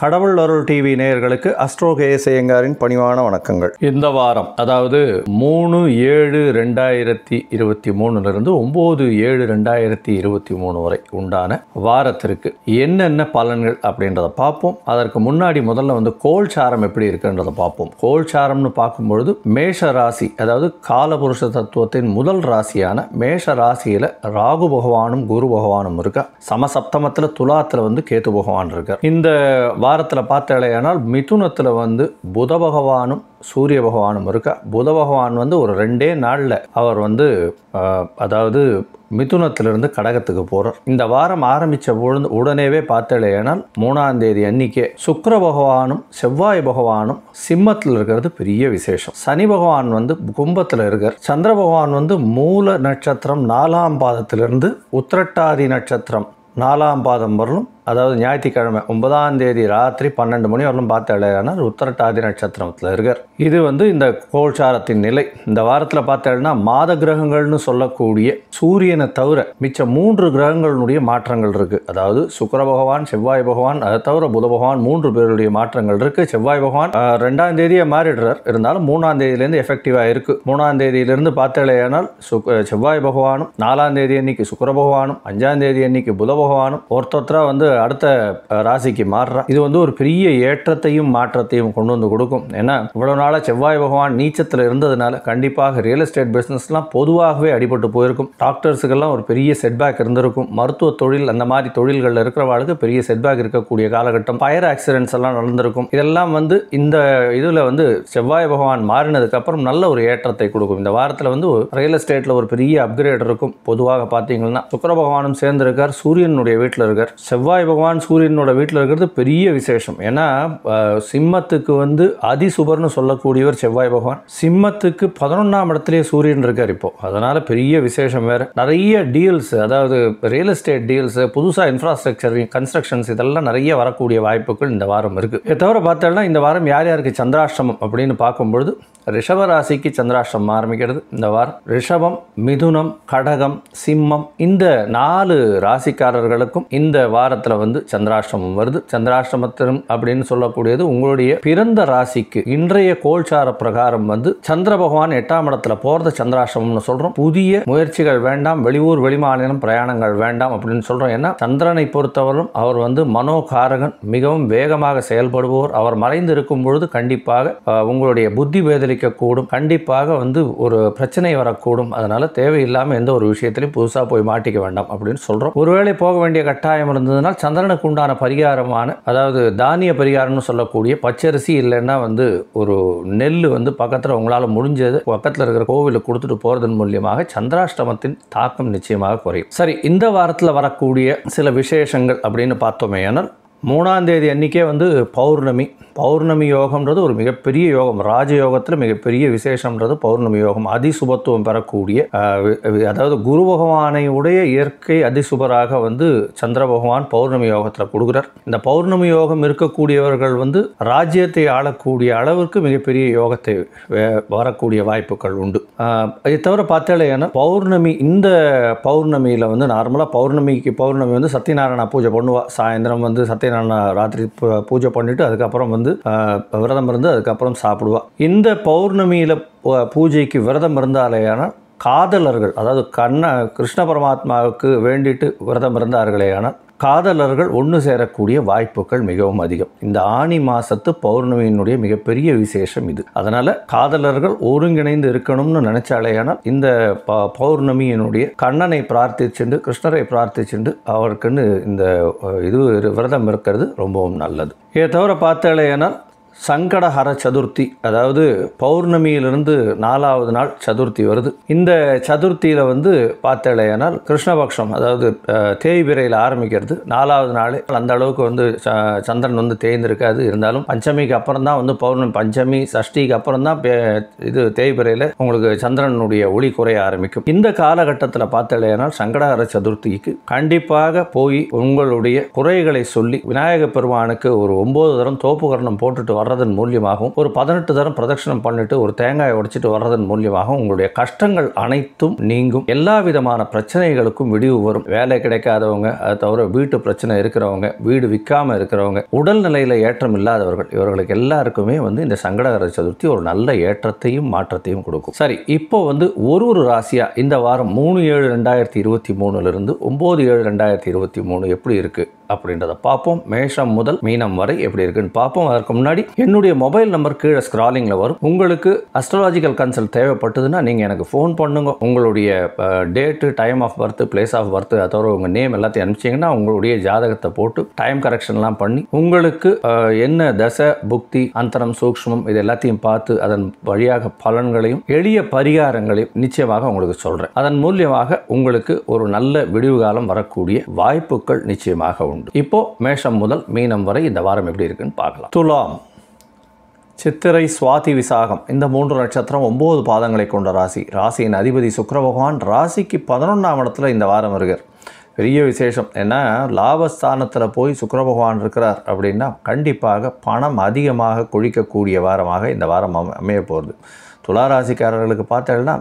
கடவுள் அருள் டிவி நேயர்களுக்கு அஸ்ட்ரோ கேஎஸ்ஐயங்காரின் பணிவான வணக்கங்கள். இந்த வாரம் அதாவது மூணு ஏழு ரெண்டாயிரத்தி இருபத்தி மூணுலேருந்து ஒம்பது ஏழு ரெண்டாயிரத்தி இருபத்தி மூணு வரை உண்டான வாரத்திற்கு என்னென்ன பலன்கள் அப்படின்றத பார்ப்போம். அதற்கு முன்னாடி முதல்ல வந்து கோல் சாரம் எப்படி இருக்குன்றத பார்ப்போம். கோல் சாரம்னு பார்க்கும்பொழுது மேஷ ராசி அதாவது காலபுருஷ தத்துவத்தின் முதல் ராசியான மேஷ ராசியில் ராகு பகவானும் குரு பகவானும் இருக்கா. சமசப்தமத்தில் துலாத்தில் வந்து கேத்து பகவான் இருக்கார். இந்த வாரத்தில் பார்த்தாலேயானால் மிதுனத்தில் வந்து புத பகவானும் சூரிய பகவானும் இருக்கா? புத பகவான் வந்து ஒரு ரெண்டே நாளில் அவர் வந்து அதாவது மிதுனத்திலிருந்து கடகத்துக்கு போகிறார் இந்த வாரம் ஆரம்பித்த பொழுது உடனேவே பார்த்தாலேயானால் மூணாம் தேதி அன்னிக்கே சுக்கர பகவானும் செவ்வாய் பகவானும் சிம்மத்தில் இருக்கிறது பெரிய விசேஷம். சனி பகவான் வந்து கும்பத்தில் இருக்கார். சந்திர பகவான் வந்து மூல நட்சத்திரம் நாலாம் பாதத்திலிருந்து உத்திரட்டாதி நட்சத்திரம் நாலாம் பாதம் வரலும் அதாவது ஞாயிற்றுக்கிழமை ஒன்பதாம் தேதி ராத்திரி பன்னெண்டு மணி வரலும் பார்த்தாலேனா உத்தரட்டாதி நட்சத்திரத்தில் இருக்கார். இது வந்து இந்த கோல்சாரத்தின் நிலை. இந்த வாரத்தில் பார்த்தேன்னா மாத கிரகங்கள்னு சொல்லக்கூடிய சூரியனை தவிர மிச்ச மூன்று கிரகங்களுடைய மாற்றங்கள் இருக்குது அதாவது சுக்கர பகவான் செவ்வாய் பகவான் அதை தவிர புத பகவான் மூன்று பேருடைய மாற்றங்கள் இருக்குது செவ்வாய் பகவான் ரெண்டாம் தேதியை மாறிடுறார். இருந்தாலும் மூணாம் தேதியிலேருந்து எஃபெக்டிவாக இருக்குது மூணாம் தேதியிலிருந்து பார்த்தாலேயானால் சுக் செவ்வாய் பகவானும் நாலாம் தேதி அன்னைக்கு சுக்கர பகவானும் அஞ்சாம் தேதி அன்னைக்கு புத பகவானும் ஒருத்தொத்தராக வந்து அடுத்த ராசிக்கு மாறுறா. இது வந்து ஒரு பெரிய ஏற்றத்தையும் மாற்றத்தையும் கொண்டு வந்து கொடுக்கும். ஏன்னா இவ்வளவு நாளாக செவ்வாய் பகவான் நீச்சத்தில் இருந்ததுனால கண்டிப்பாக ரியல் எஸ்டேட் பிஸ்னஸ்லாம் பொதுவாகவே அடிபட்டு போயிருக்கும். டாக்டர்ஸுக்கெல்லாம் ஒரு பெரிய செட்பேக் இருந்திருக்கும். மருத்துவ தொழில் அந்த மாதிரி தொழில்களில் இருக்கிறவாளுக்கு பெரிய செட்பேக் இருக்கக்கூடிய காலகட்டம். ஃபயர் ஆக்சிடென்ட்ஸ் எல்லாம் நடந்திருக்கும். இதெல்லாம் வந்து இந்த இதில் வந்து செவ்வாய் பகவான் மாறினதுக்கு அப்புறம் நல்ல ஒரு ஏற்றத்தை கொடுக்கும். இந்த வாரத்தில் வந்து ரியல் எஸ்டேட்டில் ஒரு பெரிய அப்கிரேட் இருக்கும். பொதுவாக பார்த்தீங்கன்னா சுக்கர பகவானும் சேர்ந்திருக்கார். சூரியனுடைய வீட்டில் இருக்கார். செவ்வாய் பகவான் சூரியனோட வீட்டில் இருக்கிறது பெரிய விசேஷம். ஏன்னா சிம்மத்துக்கு வந்து அதிசுபர்னு சொல்லக்கூடியவர் செவ்வாய் பகவான். சிம்மத்துக்கு பதினொன்றாம் இடத்துலேயே சூரியன் இருக்கார் இப்போ. அதனால் பெரிய விசேஷம் வேறு. நிறைய டீல்ஸ் அதாவது ரியல் எஸ்டேட் டீல்ஸ் புதுசாக இன்ஃப்ராஸ்ட்ரக்சர் கன்ஸ்ட்ரக்ஷன்ஸ் இதெல்லாம் நிறைய வரக்கூடிய வாய்ப்புகள் இந்த வாரம் இருக்குது இதை தவிர பார்த்தோம்னா இந்த வாரம் யார் யாருக்கு சந்திராஷ்டமம் அப்படின்னு பார்க்கும்பொழுது ரிஷப ராசிக்கு சந்திராஷ்டமம் ஆரம்பிக்கிறது இந்த வாரம். ரிஷபம் மிதுனம் கடகம் சிம்மம் இந்த நாலு ராசிக்காரர்களுக்கும் இந்த வாரத்தில் வந்து சந்திராஷ்டமம் வருது. சந்திராஷ்டமத்திலும் அப்படின்னு சொல்லக்கூடியது உங்களுடைய பிறந்த ராசிக்கு இன்றைய கோல்சார பிரகாரம் வந்து சந்திர பகவான் எட்டாம் இடத்துல போகிறது சந்திராஷ்டமம்னு சொல்கிறோம். புதிய முயற்சிகள் வேண்டாம். வெளியூர் வெளிமாநிலம் பிரயாணங்கள் வேண்டாம் அப்படின்னு சொல்கிறோம். ஏன்னா சந்திரனை பொறுத்தவரையும் அவர் வந்து மனோகாரகன் மிகவும் வேகமாக செயல்படுபவர். அவர் மறைந்து இருக்கும் பொழுது கண்டிப்பாக உங்களுடைய புத்தி வேதலிக்கக்கூடும் கண்டிப்பாக வந்து ஒரு பிரச்சனை வரக்கூடும். அதனால் தேவையில்லாமல் எந்த ஒரு விஷயத்திலையும் புதுசாக போய் மாட்டிக்க வேண்டாம் அப்படின்னு சொல்கிறோம். ஒருவேளை போக வேண்டிய கட்டாயம் இருந்ததுனால் சந்திரனுக்கு உண்டான பரிகாரமான அதாவது தானிய பரிகாரம்னு சொல்லக்கூடிய பச்சரிசி இல்லைன்னா வந்து ஒரு நெல் வந்து பக்கத்தில் உங்களால் முடிஞ்சது பக்கத்தில் இருக்கிற கோவிலுக்கு கொடுத்துட்டு போகிறதன் மூலியமாக சந்திராஷ்டமத்தின் தாக்கம் நிச்சயமாக குறையும். சரி இந்த வாரத்தில் வரக்கூடிய சில விசேஷங்கள் அப்படின்னு பார்த்தோமே ஆனால் மூணாந்தேதி அன்றைக்கே வந்து பௌர்ணமி. பௌர்ணமி யோகம்ன்றது ஒரு மிகப்பெரிய யோகம். ராஜயோகத்தில் மிகப்பெரிய விசேஷம்ன்றது பௌர்ணமி யோகம். அதிசுபத்துவம் பெறக்கூடிய அதாவது குரு பகவானை உடைய இயற்கை அதிசுபராக வந்து சந்திர பகவான் பௌர்ணமி யோகத்தில் கொடுக்குறார். இந்த பௌர்ணமி யோகம் இருக்கக்கூடியவர்கள் வந்து ராஜ்யத்தை ஆளக்கூடிய அளவிற்கு மிகப்பெரிய யோகத்தை வரக்கூடிய வாய்ப்புகள் உண்டு. இதை தவிர பார்த்தாலேனா பௌர்ணமி இந்த பௌர்ணமியில் வந்து நார்மலாக பௌர்ணமிக்கு பௌர்ணமி வந்து சத்யநாராயணா பூஜை பண்ணுவா. சாயந்தரம் வந்து சத்யநாராயண நான் ராத்திரி பூ- பூஜை பண்ணிவிட்டு அதுக்கப்புறம் வந்து விரதம் இருந்து அதுக்கப்புறம் சாப்பிடுவாள் இந்த பௌர்ணமியில் பூஜைக்கு விரதம் இருந்தாலேயான காதலர்கள் அதாவது கண்ண கிருஷ்ண பரமாத்மாவுக்கு வேண்டிட்டு விரதம் இருந்தார்களேயானால் காதலர்கள் ஒன்று சேரக்கூடிய வாய்ப்புகள் மிகவும் அதிகம். இந்த ஆனி மாசத்து பௌர்ணமியினுடைய மிகப்பெரிய விசேஷம் இது. அதனால காதலர்கள் ஒருங்கிணைந்து இருக்கணும்னு நினைச்சாலேயானால் இந்த ப- பௌர்ணமியினுடைய கண்ணனை பிரார்த்திச்சுண்டு கிருஷ்ணரை பிரார்த்திச்சுண்டு அவருக்குன்னு இந்த இது விரதம் இருக்கிறது ரொம்பவும் நல்லது. இதை தவிர பார்த்தாலேயானால் சங்கடஹர சதுர்த்தி அதாவது பௌர்ணமியிலிருந்து நாலாவது நாள் சதுர்த்தி வருது. இந்த சதுர்த்தியில் வந்து பார்த்தலையானால் கிருஷ்ணபக்ஷம் அதாவது தேய்பிரையில் ஆரம்பிக்கிறது. நாலாவது நாள் அந்த அளவுக்கு வந்து ச- சந்திரன் வந்து தேய்ந்திருக்காது. இருந்தாலும் பஞ்சமிக்கு அப்புறம் தான் வந்து பௌர்ணமி பஞ்சமி சஷ்டிக்கு அப்புறம் தான் இது தேய்பிரையில் உங்களுக்கு சந்திரனுடைய ஒளி குறைய ஆரம்பிக்கும். இந்த காலகட்டத்தில் பார்த்தலையானால் சங்கடஹர சதுர்த்திக்கு கண்டிப்பாக போய் உங்களுடைய குறைகளை சொல்லி விநாயக பெருமானுக்கு ஒரு ஒம்பது தரம் தோப்புகரணம் போட்டுட்டு வர வர்றதன் மூலியமாகவும் ஒரு பதினெட்டு தரம் பிரதட்சணம் பண்ணிட்டு ஒரு தேங்காயை உடைச்சிட்டு வர்றதன் மூலியமாகவும் உங்களுடைய கஷ்டங்கள் அனைத்தும் நீங்கும். எல்லா விதமான பிரச்சனைகளுக்கும் விடிவு வரும். வேலை கிடைக்காதவங்க அதை தவிர வீட்டு பிரச்சனை இருக்கிறவங்க வீடு விற்காம இருக்கிறவங்க உடல் நிலையில் ஏற்றம் இல்லாதவர்கள் இவர்களுக்கு எல்லாருக்குமே வந்து இந்த சங்கடகர சதுர்த்தி ஒரு நல்ல ஏற்றத்தையும் மாற்றத்தையும் கொடுக்கும். சரி இப்போ வந்து ஒரு ஒரு ராசியா இந்த வாரம் மூணு ஏழு ரெண்டாயிரத்தி இருபத்தி மூணுலேருந்து ஒம்பது ஏழு ரெண்டாயிரத்தி இருபத்தி மூணு எப்படி இருக்குது அப்படின்றத பார்ப்போம். மேஷம் முதல் மீனம் வரை எப்படி இருக்குன்னு பார்ப்போம். அதற்கு முன்னாடி என்னுடைய மொபைல் நம்பர் கீழே ஸ்க்ராலிங்கில் வரும். உங்களுக்கு அஸ்ட்ராலாஜிக்கல் கன்சல்ட் தேவைப்பட்டதுன்னா நீங்கள் எனக்கு ஃபோன் பண்ணுங்க. உங்களுடைய date time of birth place of birth அதோட உங்கள் நேம் எல்லாத்தையும் அனுப்பிச்சிங்கன்னா உங்களுடைய ஜாதகத்தை போட்டு டைம் கரெக்ஷன்லாம் பண்ணி உங்களுக்கு என்ன தசை புக்தி அந்தரம் சூக்ஷ்மம் இது எல்லாத்தையும் பார்த்து அதன் வழியாக பலன்களையும் எளிய பரிகாரங்களையும் நிச்சயமாக உங்களுக்கு சொல்கிறேன் அதன் மூலியமாக உங்களுக்கு ஒரு நல்ல விடிவு காலம் வரக்கூடிய வாய்ப்புகள் நிச்சயமாக உண்டு. இப்போ மேஷம் முதல் மீனம் வரை இந்த வாரம் எப்படி இருக்குன்னு பார்க்கலாம். துலாம் சித்திரை சுவாதி விசாகம். இந்த மூன்று நட்சத்திரம் ஒம்பது பாதங்களை கொண்ட ராசி. ராசியின் அதிபதி சுக்கர பகவான் ராசிக்கு பதினொன்றாம் இடத்துல இந்த வாரம் இருக்கார் பெரிய விசேஷம். ஏன்னா லாபஸ்தானத்தில் போய் சுக்கர பகவான் இருக்கிறார் அப்படின்னா கண்டிப்பாக பணம் அதிகமாக குழிக்கக்கூடிய வாரமாக இந்த வாரம் அம அமைய போகிறது துளாராசிக்காரர்களுக்கு பார்த்தீங்கன்னா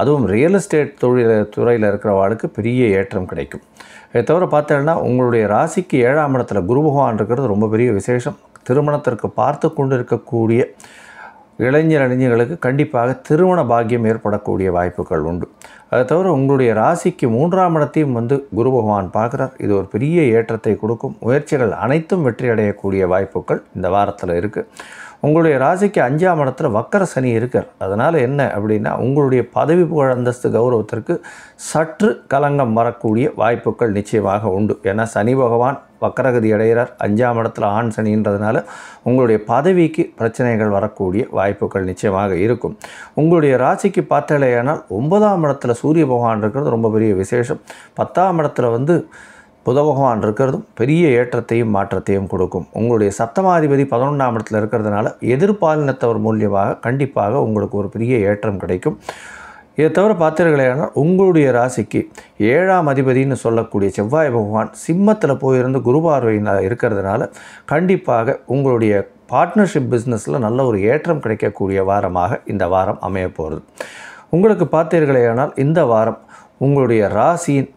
அதுவும் ரியல் எஸ்டேட் தொழில் துறையில் இருக்கிறவாளுக்கு பெரிய ஏற்றம் கிடைக்கும். இதை தவிர பார்த்தீங்கன்னா உங்களுடைய ராசிக்கு ஏழாம் இடத்துல குரு பகவான் இருக்கிறது ரொம்ப பெரிய விசேஷம். திருமணத்திற்கு பார்த்து கொண்டு இருக்கக்கூடிய இளைஞர் இளைஞர்களுக்கு கண்டிப்பாக திருமண பாக்கியம் ஏற்படக்கூடிய வாய்ப்புகள் உண்டு. அதை தவிர உங்களுடைய ராசிக்கு மூன்றாம் இடத்தையும் வந்து குரு பகவான் பார்க்குறார். இது ஒரு பெரிய ஏற்றத்தை கொடுக்கும். முயற்சிகள் அனைத்தும் வெற்றி அடையக்கூடிய வாய்ப்புகள் இந்த வாரத்தில் இருக்குது உங்களுடைய ராசிக்கு அஞ்சாம் இடத்துல வக்கர சனி இருக்கார். அதனால் என்ன அப்படின்னா உங்களுடைய பதவி புகழ் அந்தஸ்து கௌரவத்திற்கு சற்று கலங்கம் வரக்கூடிய வாய்ப்புகள் நிச்சயமாக உண்டு. ஏன்னா சனி பகவான் வக்கரகதி அடைகிறார். அஞ்சாம் இடத்துல ஆண் சனின்றதுனால உங்களுடைய பதவிக்கு பிரச்சனைகள் வரக்கூடிய வாய்ப்புகள் நிச்சயமாக இருக்கும். உங்களுடைய ராசிக்கு பார்த்தாலேயானால் ஒன்பதாம் இடத்துல சூரிய பகவான் இருக்கிறது ரொம்ப பெரிய விசேஷம். பத்தாம் இடத்துல வந்து புத பகவான் இருக்கிறதும் பெரிய ஏற்றத்தையும் மாற்றத்தையும் கொடுக்கும். உங்களுடைய சப்தமாதிபதி பதினொன்றாம் இடத்துல இருக்கிறதுனால எதிர்பாலினத்தவர் மூலியமாக கண்டிப்பாக உங்களுக்கு ஒரு பெரிய ஏற்றம் கிடைக்கும். இதை தவிர பார்த்தீர்களேனால் உங்களுடைய ராசிக்கு ஏழாம் அதிபதின்னு சொல்லக்கூடிய செவ்வாய் பகவான் சிம்மத்தில் போயிருந்து குருபார்வையில் இருக்கிறதுனால கண்டிப்பாக உங்களுடைய பார்ட்னர்ஷிப் பிஸ்னஸில் நல்ல ஒரு ஏற்றம் கிடைக்கக்கூடிய வாரமாக இந்த வாரம் அமைய போகிறது உங்களுக்கு பார்த்தீர்களேயானால் இந்த வாரம் உங்களுடைய ராசியின்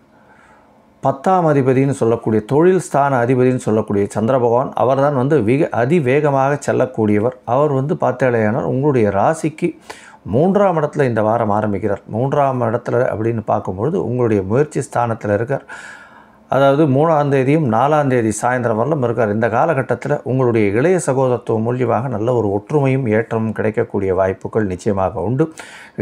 பத்தாம் அதிபதினு சொல்லக்கூடிய தொழில் ஸ்தான அதிபதினு சொல்லக்கூடிய சந்திர பகவான் அவர்தான் வந்து விக அதிவேகமாக செல்லக்கூடியவர். அவர் வந்து பார்த்தாலேயானால் உங்களுடைய ராசிக்கு மூன்றாம் இடத்துல இந்த வாரம் ஆரம்பிக்கிறார். மூன்றாம் இடத்துல அப்படின்னு பார்க்கும்பொழுது உங்களுடைய முயற்சி ஸ்தானத்தில் இருக்கார். அதாவது மூணாம் தேதியும் நாலாம் தேதி சாயந்தரம் வரலும் இருக்கார். இந்த காலகட்டத்தில் உங்களுடைய இளைய சகோதரத்துவம் மூலியமாக நல்ல ஒரு ஒற்றுமையும் ஏற்றமும் கிடைக்கக்கூடிய வாய்ப்புகள் நிச்சயமாக உண்டு.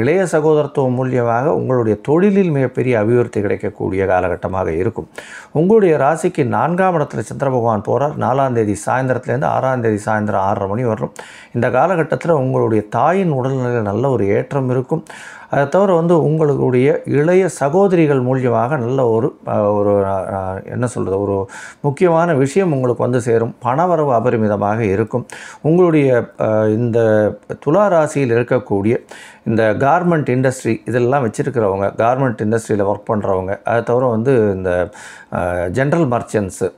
இளைய சகோதரத்துவம் மூலியமாக உங்களுடைய தொழிலில் மிகப்பெரிய அபிவிருத்தி கிடைக்கக்கூடிய காலகட்டமாக இருக்கும். உங்களுடைய ராசிக்கு நான்காம் இடத்துல சந்திர பகவான் போகிறார் நாலாம் தேதி சாயந்தரத்துலேருந்து ஆறாம் தேதி சாயந்தரம் ஆறரை மணி வரும் இந்த காலகட்டத்தில் உங்களுடைய தாயின் உடல்நிலையில் நல்ல ஒரு ஏற்றம் இருக்கும். அதை தவிர வந்து உங்களுடைய இளைய சகோதரிகள் மூலியமாக நல்ல ஒரு ஒரு என்ன சொல்கிறது ஒரு முக்கியமான விஷயம் உங்களுக்கு வந்து சேரும். பணவரவு அபரிமிதமாக இருக்கும். உங்களுடைய இந்த துலா ராசியில் இருக்கக்கூடிய இந்த கார்மெண்ட் இண்டஸ்ட்ரி இதெல்லாம் வச்சுருக்கிறவங்க கார்மெண்ட் இண்டஸ்ட்ரியில் ஒர்க் பண்ணுறவங்க அதை தவிர வந்து இந்த ஜென்ரல் மர்ச்சன்ட்ஸு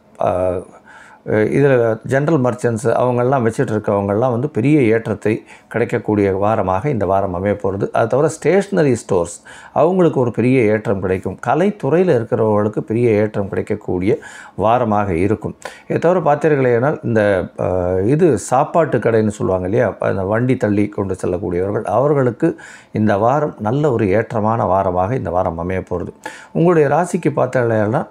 இதில் ஜென்ரல் மர்ச்சன்ட்ஸ் அவங்கெல்லாம் வச்சுட்டு இருக்கவங்கெல்லாம் வந்து பெரிய ஏற்றத்தை கிடைக்கக்கூடிய வாரமாக இந்த வாரம் அமைய போகிறது. அது தவிர ஸ்டேஷ்னரி ஸ்டோர்ஸ் அவங்களுக்கு ஒரு பெரிய ஏற்றம் கிடைக்கும். கலைத்துறையில் இருக்கிறவங்களுக்கு பெரிய ஏற்றம் கிடைக்கக்கூடிய வாரமாக இருக்கும். இதை தவிர பார்த்தீர்களேனால் இந்த இது சாப்பாட்டு கடைன்னு சொல்லுவாங்க இல்லையா? அந்த வண்டி தள்ளி கொண்டு செல்லக்கூடியவர்கள் அவர்களுக்கு இந்த வாரம் நல்ல ஒரு ஏற்றமான வாரமாக இந்த வாரம் அமைய போகிறது. உங்களுடைய ராசிக்கு பார்த்தீங்கன்னா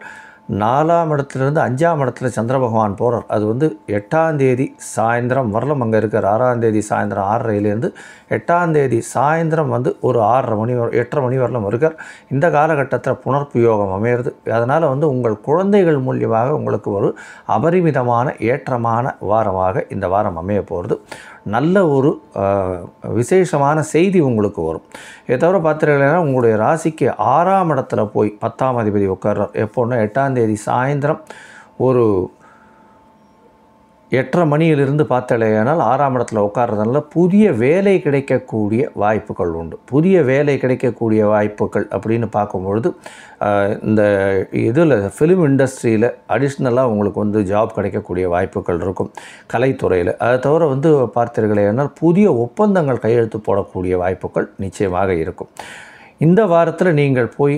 நாலாம் இடத்துலேருந்து அஞ்சாம் இடத்துல சந்திர பகவான் போகிறார் அது வந்து எட்டாம் தேதி சாயந்தரம் வரலும் அங்கே இருக்கார். ஆறாம் தேதி சாயந்தரம் ஆறரைலேருந்து எட்டாம் தேதி சாயந்தரம் வந்து ஒரு ஆறரை மணி வர எட்டரை மணி வரலும் இருக்கார். இந்த காலகட்டத்தில் புனர்ப்பு யோகம் அமையிறது. அதனால் வந்து உங்கள் குழந்தைகள் மூலியமாக உங்களுக்கு ஒரு அபரிமிதமான ஏற்றமான வாரமாக இந்த வாரம் அமைய போகிறது நல்ல ஒரு விசேஷமான செய்தி உங்களுக்கு வரும். இதை தவிர பார்த்துருக்கீங்கன்னா உங்களுடைய ராசிக்கு ஆறாம் இடத்துல போய் பத்தாம் அதிபதி உட்கார்றார். எப்போன்னா எட்டாம் தேதி சாயந்தரம் ஒரு எட்டரை மணியிலிருந்து பார்த்தாலேயானால் ஆறாம் இடத்துல உட்கார்றதுனால புதிய வேலை கிடைக்கக்கூடிய வாய்ப்புகள் உண்டு. புதிய வேலை கிடைக்கக்கூடிய வாய்ப்புகள் அப்படின்னு பார்க்கும்பொழுது இந்த இதில் ஃபிலிம் இண்டஸ்ட்ரியில் அடிஷ்னலாக உங்களுக்கு வந்து ஜாப் கிடைக்கக்கூடிய வாய்ப்புகள் இருக்கும் கலைத்துறையில். அதை தவிர வந்து பார்த்தீர்களேனால் புதிய ஒப்பந்தங்கள் கையெழுத்து போடக்கூடிய வாய்ப்புகள் நிச்சயமாக இருக்கும். இந்த வாரத்தில் நீங்கள் போய்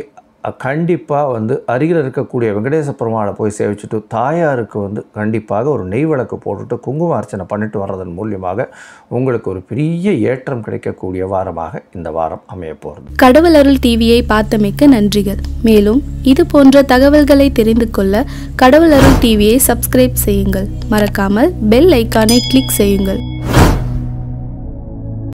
கண்டிப்பாக வந்து அருகில் இருக்கக்கூடிய வெங்கடேச பெருமாளை போய் சேவிச்சுட்டு தாயாருக்கு வந்து கண்டிப்பாக ஒரு நெய் விளக்கு போட்டுட்டு குங்கும அர்ச்சனை பண்ணிட்டு வர்றதன் மூலியமாக உங்களுக்கு ஒரு பெரிய ஏற்றம் கிடைக்கக்கூடிய வாரமாக இந்த வாரம் அமைய போகிறது. கடவுள் அருள் டிவியை பார்த்தமைக்க நன்றிகள். மேலும் இது போன்ற தகவல்களை தெரிந்து கொள்ள கடவுள் அருள் டிவியை சப்ஸ்கிரைப் செய்யுங்கள். மறக்காமல் பெல் ஐக்கானை கிளிக் செய்யுங்கள்.